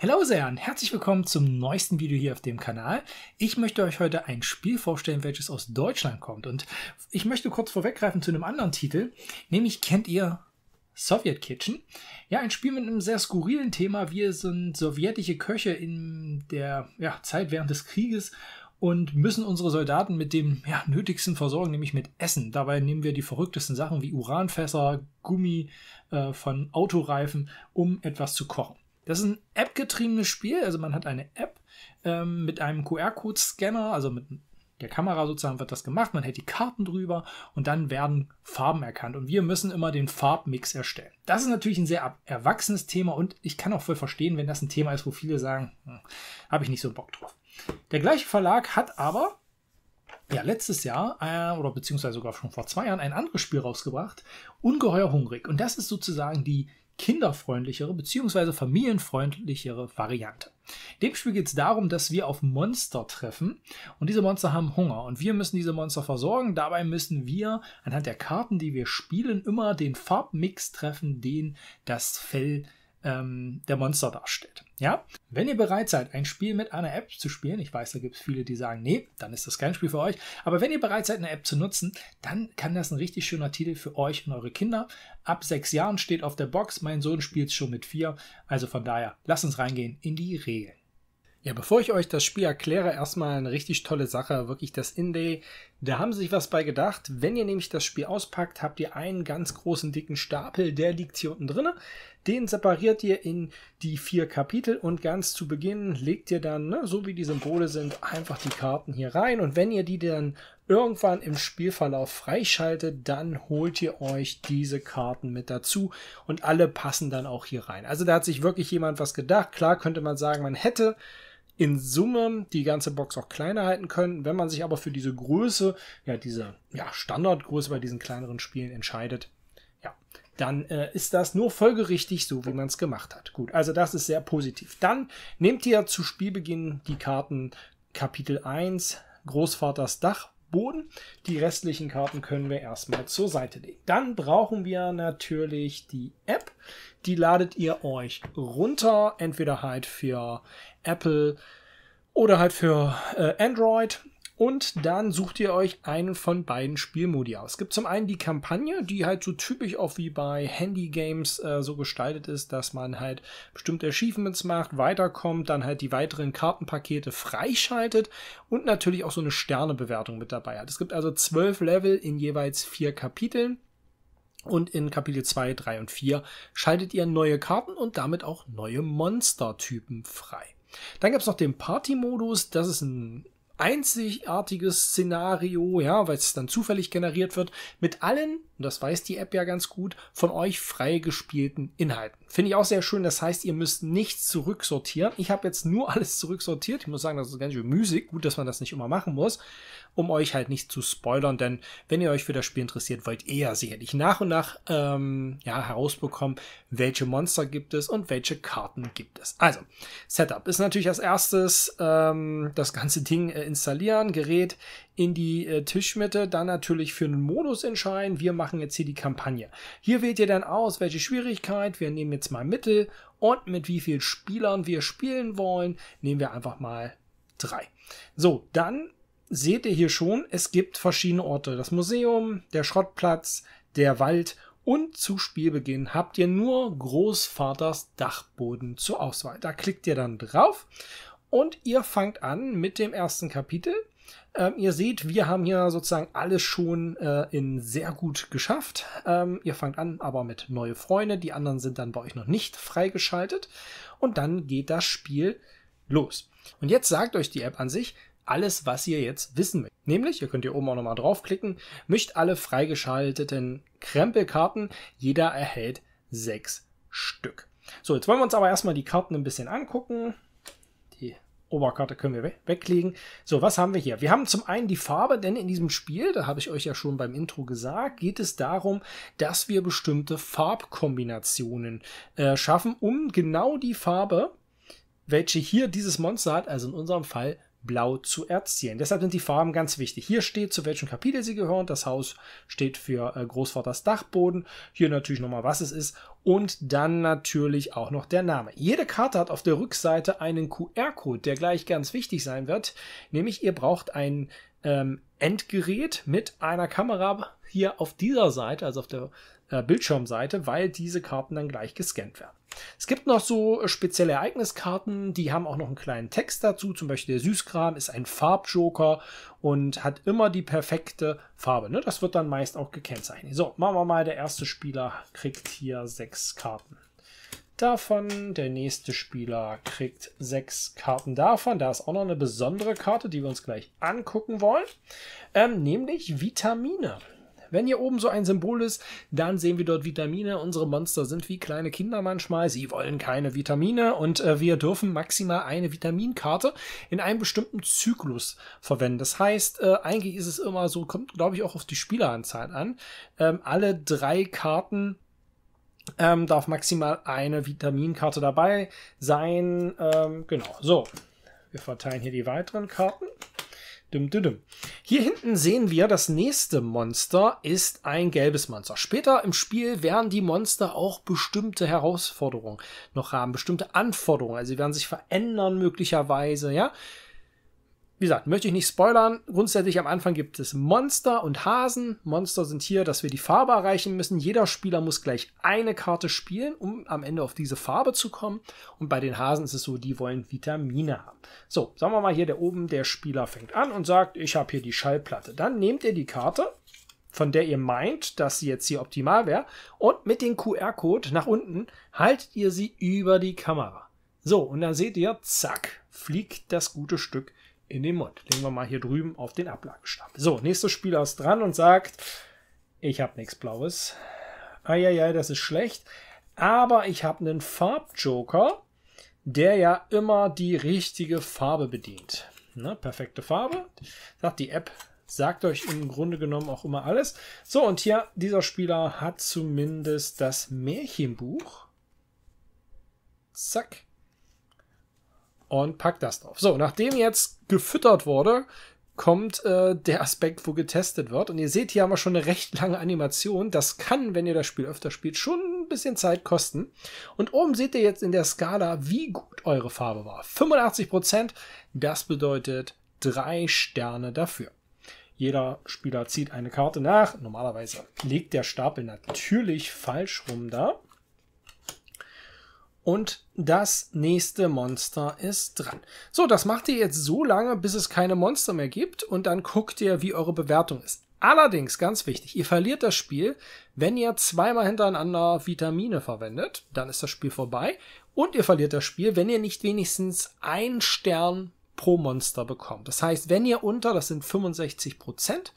Hallo sehr und herzlich willkommen zum neuesten Video hier auf dem Kanal. Ich möchte euch heute ein Spiel vorstellen, welches aus Deutschland kommt. Und ich möchte kurz vorweggreifen zu einem anderen Titel, nämlich kennt ihr Soviet Kitchen? Ja, ein Spiel mit einem sehr skurrilen Thema. Wir sind sowjetische Köche in der ja, Zeit während des Krieges und müssen unsere Soldaten mit dem ja, Nötigsten versorgen, nämlich mit Essen. Dabei nehmen wir die verrücktesten Sachen wie Uranfässer, Gummi äh, von Autoreifen, um etwas zu kochen. Das ist ein App-getriebenes Spiel, also man hat eine App ähm, mit einem QR-Code-Scanner, also mit der Kamera sozusagen wird das gemacht, man hält die Karten drüber und dann werden Farben erkannt und wir müssen immer den Farbmix erstellen. Das ist natürlich ein sehr erwachsenes Thema und ich kann auch voll verstehen, wenn das ein Thema ist, wo viele sagen, hm, habe ich nicht so Bock drauf. Der gleiche Verlag hat aber ja, letztes Jahr äh, oder beziehungsweise sogar schon vor zwei Jahren ein anderes Spiel rausgebracht, Ungeheuer Hungrig. Und das ist sozusagen die kinderfreundlichere bzw. familienfreundlichere Variante. In dem Spiel geht es darum, dass wir auf Monster treffen und diese Monster haben Hunger und wir müssen diese Monster versorgen. Dabei müssen wir anhand der Karten, die wir spielen, immer den Farbmix treffen, den das Fell ähm, der Monster darstellt. Ja, wenn ihr bereit seid, ein Spiel mit einer App zu spielen, ich weiß, da gibt es viele, die sagen, nee, dann ist das kein Spiel für euch, aber wenn ihr bereit seid, eine App zu nutzen, dann kann das ein richtig schöner Titel für euch und eure Kinder. Ab sechs Jahren steht auf der Box, mein Sohn spielt schon mit vier, also von daher, lasst uns reingehen in die Regeln. Ja, bevor ich euch das Spiel erkläre, erstmal eine richtig tolle Sache, wirklich das Indie. Da haben sie sich was bei gedacht. Wenn ihr nämlich das Spiel auspackt, habt ihr einen ganz großen dicken Stapel, der liegt hier unten drin. Den separiert ihr in die vier Kapitel und ganz zu Beginn legt ihr dann, ne, so wie die Symbole sind, einfach die Karten hier rein. Und wenn ihr die dann irgendwann im Spielverlauf freischaltet, dann holt ihr euch diese Karten mit dazu und alle passen dann auch hier rein. Also da hat sich wirklich jemand was gedacht. Klar könnte man sagen, man hätte in Summe die ganze Box auch kleiner halten können. Wenn man sich aber für diese Größe, ja, diese ja, Standardgröße bei diesen kleineren Spielen entscheidet, dann äh, ist das nur folgerichtig, so wie man es gemacht hat. Gut, also das ist sehr positiv. Dann nehmt ihr zu Spielbeginn die Karten Kapitel 1, Großvaters Dach, Boden. Die restlichen Karten können wir erstmal zur Seite legen. Dann brauchen wir natürlich die App. Die ladet ihr euch runter, entweder halt für Apple oder halt für äh, Android. Und dann sucht ihr euch einen von beiden Spielmodi aus. Es gibt zum einen die Kampagne, die halt so typisch auch wie bei Handy-Games äh, so gestaltet ist, dass man halt bestimmte Achievements macht, weiterkommt, dann halt die weiteren Kartenpakete freischaltet und natürlich auch so eine Sternebewertung mit dabei hat. Es gibt also zwölf Level in jeweils vier Kapiteln. Und in Kapitel 2, 3 und 4 schaltet ihr neue Karten und damit auch neue Monstertypen frei. Dann gibt es noch den Party-Modus. Das ist ein einzigartiges Szenario, ja, weil es dann zufällig generiert wird, mit allen, und das weiß die App ja ganz gut, von euch freigespielten Inhalten. Finde ich auch sehr schön. Das heißt, ihr müsst nichts zurücksortieren. Ich habe jetzt nur alles zurücksortiert. Ich muss sagen, das ist ganz schön müßig. Gut, dass man das nicht immer machen muss, um euch halt nicht zu spoilern. Denn wenn ihr euch für das Spiel interessiert, wollt ihr ja sicherlich nach und nach ähm, ja, herausbekommen, welche Monster gibt es und welche Karten gibt es. Also, Setup ist natürlich als erstes ähm, das ganze Ding äh, installieren, Gerät in die äh, Tischmitte, dann natürlich für einen Modus entscheiden. Wir machen jetzt hier die Kampagne. Hier wählt ihr dann aus, welche Schwierigkeit. Wir nehmen jetzt mal Mittel und mit wie vielen Spielern wir spielen wollen, nehmen wir einfach mal drei. So, dann seht ihr hier schon, es gibt verschiedene Orte. Das Museum, der Schrottplatz, der Wald und zu Spielbeginn habt ihr nur Großvaters Dachboden zur Auswahl. Da klickt ihr dann drauf und ihr fangt an mit dem ersten Kapitel. Ähm, ihr seht, wir haben hier sozusagen alles schon äh, in sehr gut geschafft. Ähm, ihr fangt an, aber mit neue Freunde. Die anderen sind dann bei euch noch nicht freigeschaltet. Und dann geht das Spiel los. Und jetzt sagt euch die App an sich alles, was ihr jetzt wissen möchtet. Nämlich, ihr könnt hier oben auch nochmal draufklicken, mischt alle freigeschalteten Krempelkarten. Jeder erhält sechs Stück. So, jetzt wollen wir uns aber erstmal die Karten ein bisschen angucken. Oberkarte können wir weglegen. So, was haben wir hier? Wir haben zum einen die Farbe, denn in diesem Spiel, da habe ich euch ja schon beim Intro gesagt, geht es darum, dass wir bestimmte Farbkombinationen äh, schaffen, um genau die Farbe, welche hier dieses Monster hat, also in unserem Fall blau zu erzielen. Deshalb sind die Farben ganz wichtig. Hier steht, zu welchem Kapitel sie gehören. Das Haus steht für äh, Großvaters Dachboden. Hier natürlich nochmal, was es ist. Und dann natürlich auch noch der Name. Jede Karte hat auf der Rückseite einen QR-Code, der gleich ganz wichtig sein wird. Nämlich ihr braucht ein ähm, Endgerät mit einer Kamera hier auf dieser Seite, also auf der äh, Bildschirmseite, weil diese Karten dann gleich gescannt werden. Es gibt noch so spezielle Ereigniskarten, die haben auch noch einen kleinen Text dazu. Zum Beispiel der Süßkram ist ein Farbjoker und hat immer die perfekte Farbe. Ne? Das wird dann meist auch gekennzeichnet. So, machen wir mal. Der erste Spieler kriegt hier sechs Karten davon. Der nächste Spieler kriegt sechs Karten davon. Da ist auch noch eine besondere Karte, die wir uns gleich angucken wollen. Ähm, nämlich Vitamine. Wenn hier oben so ein Symbol ist, dann sehen wir dort Vitamine. Unsere Monster sind wie kleine Kinder manchmal. Sie wollen keine Vitamine und äh, wir dürfen maximal eine Vitaminkarte in einem bestimmten Zyklus verwenden. Das heißt, äh, eigentlich ist es immer so, kommt glaube ich auch auf die Spieleranzahl an. Ähm, alle drei Karten ähm, darf maximal eine Vitaminkarte dabei sein. Ähm, genau, so. Wir verteilen hier die weiteren Karten. Dum, dum, dum. Hier hinten sehen wir, das nächste Monster ist ein gelbes Monster. Später im Spiel werden die Monster auch bestimmte Herausforderungen noch haben, bestimmte Anforderungen. Also sie werden sich verändern möglicherweise, ja wie gesagt, möchte ich nicht spoilern. Grundsätzlich am Anfang gibt es Monster und Hasen. Monster sind hier, dass wir die Farbe erreichen müssen. Jeder Spieler muss gleich eine Karte spielen, um am Ende auf diese Farbe zu kommen. Und bei den Hasen ist es so, die wollen Vitamine haben. So, sagen wir mal hier, der oben, der Spieler fängt an und sagt, ich habe hier die Schallplatte. Dann nehmt ihr die Karte, von der ihr meint, dass sie jetzt hier optimal wäre, und mit dem QR-Code nach unten haltet ihr sie über die Kamera. So, und dann seht ihr, zack, fliegt das gute Stück in den Mund. Legen wir mal hier drüben auf den Ablagestapel. So, nächster Spieler ist dran und sagt, ich habe nichts Blaues. Eieiei, das ist schlecht. Aber ich habe einen Farbjoker, der ja immer die richtige Farbe bedient. Ne, perfekte Farbe. Sagt die App, sagt euch im Grunde genommen auch immer alles. So, und hier, dieser Spieler hat zumindest das Märchenbuch. Zack und packt das drauf. So, nachdem jetzt gefüttert wurde, kommt äh, der Aspekt, wo getestet wird. Und ihr seht, hier haben wir schon eine recht lange Animation. Das kann, wenn ihr das Spiel öfter spielt, schon ein bisschen Zeit kosten. Und oben seht ihr jetzt in der Skala, wie gut eure Farbe war. 85 Prozent, das bedeutet drei Sterne dafür. Jeder Spieler zieht eine Karte nach. Normalerweise liegt der Stapel natürlich falsch rum da. Und das nächste Monster ist dran. So, das macht ihr jetzt so lange, bis es keine Monster mehr gibt. Und dann guckt ihr, wie eure Bewertung ist. Allerdings, ganz wichtig, ihr verliert das Spiel, wenn ihr zweimal hintereinander Vitamine verwendet. Dann ist das Spiel vorbei. Und ihr verliert das Spiel, wenn ihr nicht wenigstens ein Stern pro Monster bekommt. Das heißt, wenn ihr unter, das sind 65 Prozent,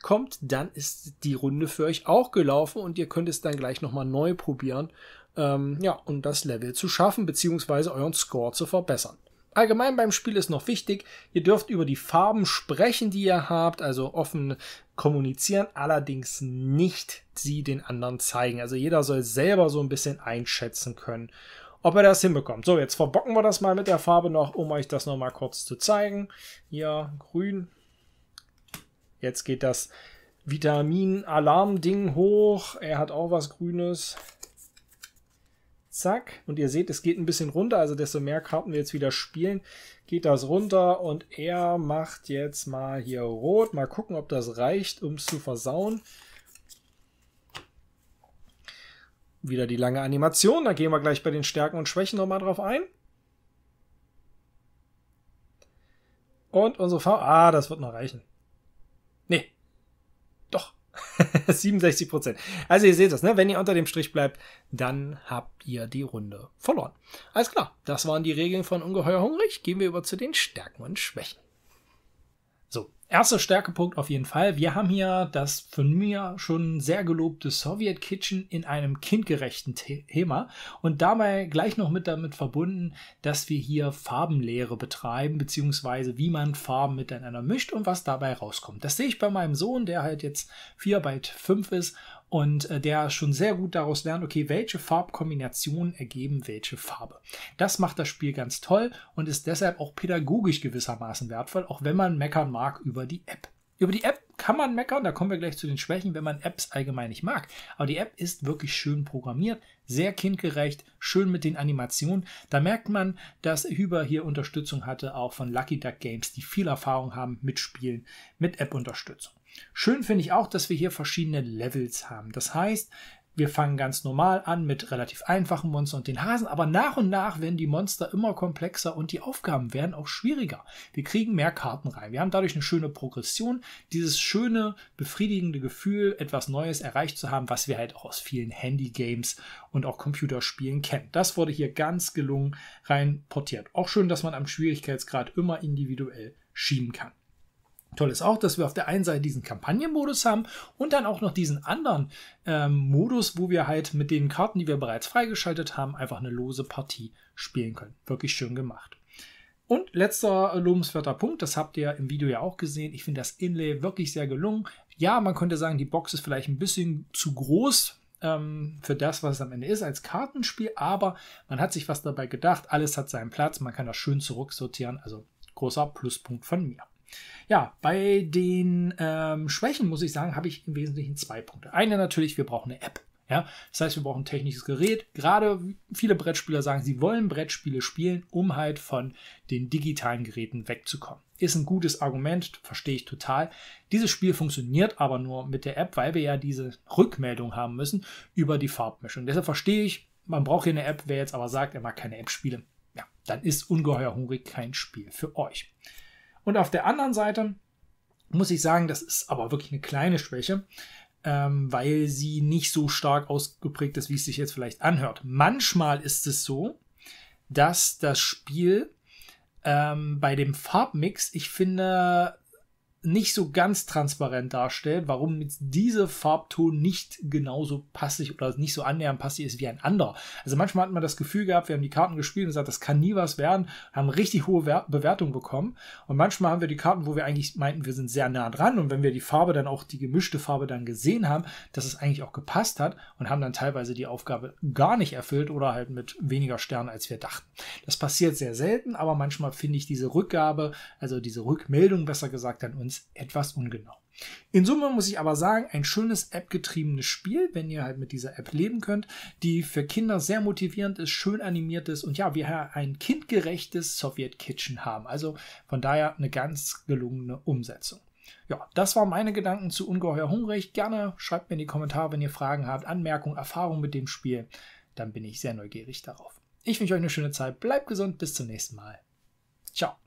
kommt, dann ist die Runde für euch auch gelaufen und ihr könnt es dann gleich nochmal neu probieren ähm, ja, um das Level zu schaffen, beziehungsweise euren Score zu verbessern. Allgemein beim Spiel ist noch wichtig, ihr dürft über die Farben sprechen, die ihr habt, also offen kommunizieren, allerdings nicht sie den anderen zeigen. Also jeder soll selber so ein bisschen einschätzen können, ob er das hinbekommt. So, jetzt verbocken wir das mal mit der Farbe noch, um euch das nochmal kurz zu zeigen. Hier, grün. Jetzt geht das Vitamin-Alarm-Ding hoch. Er hat auch was Grünes. Zack. Und ihr seht, es geht ein bisschen runter. Also desto mehr Karten wir jetzt wieder spielen, geht das runter. Und er macht jetzt mal hier rot. Mal gucken, ob das reicht, um es zu versauen. Wieder die lange Animation. Da gehen wir gleich bei den Stärken und Schwächen nochmal drauf ein. Und unsere Farbe. Ah, das wird noch reichen. Nee. Doch. 67 Prozent. Also ihr seht das, ne? wenn ihr unter dem Strich bleibt, dann habt ihr die Runde verloren. Alles klar, das waren die Regeln von Ungeheuer Hungrig. Gehen wir über zu den Stärken und Schwächen. Erster Stärkepunkt auf jeden Fall. Wir haben hier das von mir schon sehr gelobte Soviet Kitchen in einem kindgerechten Thema und dabei gleich noch mit damit verbunden, dass wir hier Farbenlehre betreiben, beziehungsweise wie man Farben miteinander mischt und was dabei rauskommt. Das sehe ich bei meinem Sohn, der halt jetzt 4 bald 5 ist und äh, der schon sehr gut daraus lernt, okay, welche Farbkombinationen ergeben welche Farbe. Das macht das Spiel ganz toll und ist deshalb auch pädagogisch gewissermaßen wertvoll, auch wenn man meckern mag über die App. Über die App kann man meckern, da kommen wir gleich zu den Schwächen, wenn man Apps allgemein nicht mag. Aber die App ist wirklich schön programmiert, sehr kindgerecht, schön mit den Animationen. Da merkt man, dass Hüber hier Unterstützung hatte, auch von Lucky Duck Games, die viel Erfahrung haben mit Spielen, mit App-Unterstützung. Schön finde ich auch, dass wir hier verschiedene Levels haben. Das heißt, wir fangen ganz normal an mit relativ einfachen Monstern und den Hasen, aber nach und nach werden die Monster immer komplexer und die Aufgaben werden auch schwieriger. Wir kriegen mehr Karten rein. Wir haben dadurch eine schöne Progression, dieses schöne, befriedigende Gefühl, etwas Neues erreicht zu haben, was wir halt auch aus vielen Handy-Games und auch Computerspielen kennen. Das wurde hier ganz gelungen rein portiert. Auch schön, dass man am Schwierigkeitsgrad immer individuell schieben kann. Toll ist auch, dass wir auf der einen Seite diesen Kampagnenmodus haben und dann auch noch diesen anderen ähm, Modus, wo wir halt mit den Karten, die wir bereits freigeschaltet haben, einfach eine lose Partie spielen können. Wirklich schön gemacht. Und letzter lobenswerter Punkt, das habt ihr im Video ja auch gesehen. Ich finde das Inlay wirklich sehr gelungen. Ja, man könnte sagen, die Box ist vielleicht ein bisschen zu groß ähm, für das, was es am Ende ist, als Kartenspiel, aber man hat sich was dabei gedacht. Alles hat seinen Platz, man kann das schön zurücksortieren. Also großer Pluspunkt von mir. Ja, bei den ähm, Schwächen muss ich sagen, habe ich im Wesentlichen zwei Punkte. Eine natürlich, wir brauchen eine App. Ja, das heißt, wir brauchen ein technisches Gerät. Gerade viele Brettspieler sagen, sie wollen Brettspiele spielen, um halt von den digitalen Geräten wegzukommen. Ist ein gutes Argument, verstehe ich total. Dieses Spiel funktioniert aber nur mit der App, weil wir ja diese Rückmeldung haben müssen über die Farbmischung. Deshalb verstehe ich, man braucht hier eine App. Wer jetzt aber sagt, er mag keine App-Spiele, ja, dann ist ungeheuer hungrig kein Spiel für euch. Und auf der anderen Seite muss ich sagen, das ist aber wirklich eine kleine Schwäche, ähm, weil sie nicht so stark ausgeprägt ist, wie es sich jetzt vielleicht anhört. Manchmal ist es so, dass das Spiel ähm, bei dem Farbmix, ich finde, nicht so ganz transparent darstellt, warum jetzt dieser Farbton nicht genauso passig oder nicht so annähernd passig ist wie ein anderer. Also manchmal hat man das Gefühl gehabt, wir haben die Karten gespielt und gesagt, das kann nie was werden, haben richtig hohe Bewertungen bekommen. Und manchmal haben wir die Karten, wo wir eigentlich meinten, wir sind sehr nah dran und wenn wir die Farbe dann auch, die gemischte Farbe dann gesehen haben, dass es eigentlich auch gepasst hat und haben dann teilweise die Aufgabe gar nicht erfüllt oder halt mit weniger Sternen, als wir dachten. Das passiert sehr selten, aber manchmal finde ich diese Rückgabe, also diese Rückmeldung besser gesagt an uns, uns etwas ungenau. In Summe muss ich aber sagen, ein schönes App-getriebenes Spiel, wenn ihr halt mit dieser App leben könnt, die für Kinder sehr motivierend ist, schön animiert ist und ja, wir ein kindgerechtes Soviet Kitchen haben. Also von daher eine ganz gelungene Umsetzung. Ja, das waren meine Gedanken zu Ungeheuer Hungrig. Gerne schreibt mir in die Kommentare, wenn ihr Fragen habt, Anmerkungen, Erfahrungen mit dem Spiel. Dann bin ich sehr neugierig darauf. Ich wünsche euch eine schöne Zeit. Bleibt gesund. Bis zum nächsten Mal. Ciao.